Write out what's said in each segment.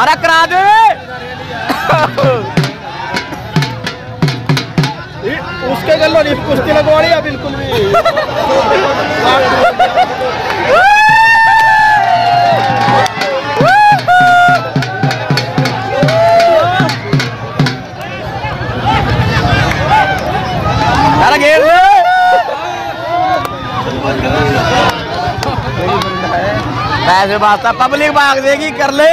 अरे करा दे। उसके गलो नहीं कुश्ती लगवानी है बिल्कुल भी। पैसे वास्ता पब्लिक भाग देगी कर ले।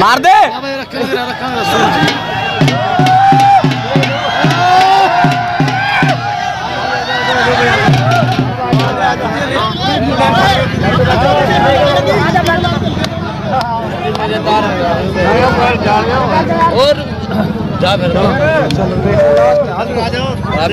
मार दे। और जा फिर। अब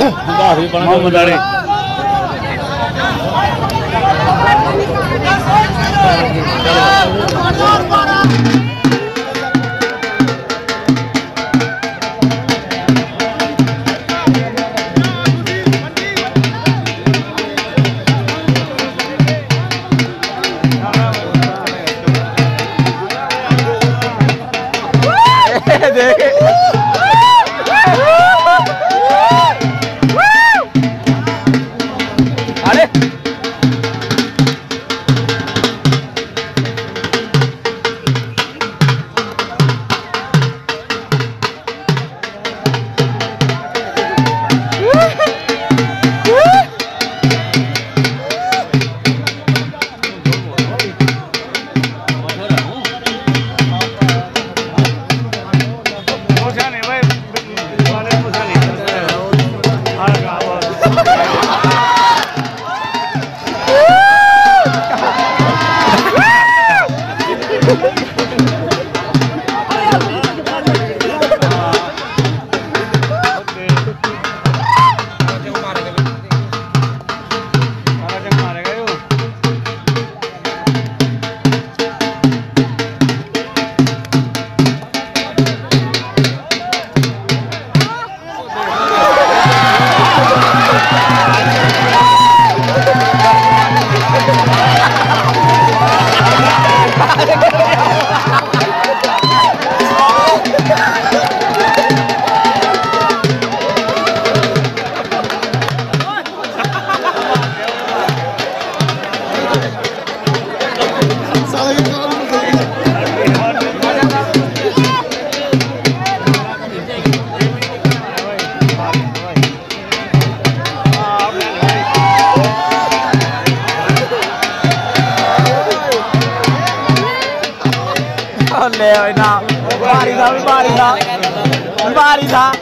दे ना अरे ਲੈ ਓਏ ਨਾ ਬਾਰੀ ਦਾ ਬਾਰੀ ਦਾ। ਬਾਰੀ ਦਾ।